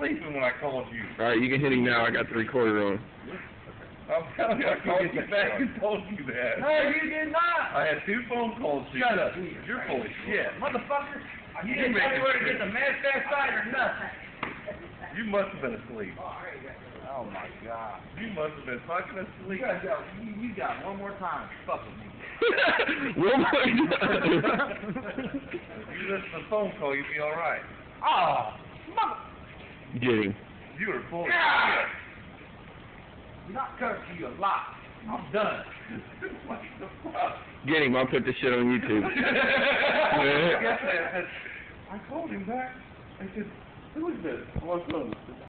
sleeping when I called you. Alright, you can hit him now. I got the recorder on. I'm telling you, I called you back and told you that. No, you did not. I had two phone calls to you. Shut up. You're full of shit. Motherfucker. You You didn't tell me where to get the manifest site or nothing. You must have been asleep. Oh, oh my god. You must have been fucking You asleep. got, yo, you, you got one more time. Fuck with me. One more time. If you listen to the phone call, you'd be alright. Oh, ah. mother. Get him. You were full of Yeah. shit. You're not cursing you a lot. I'm done. what the fuck? Get him. I'll put this shit on YouTube. Yes, I, I, I called him back. I said, who is this? What's up?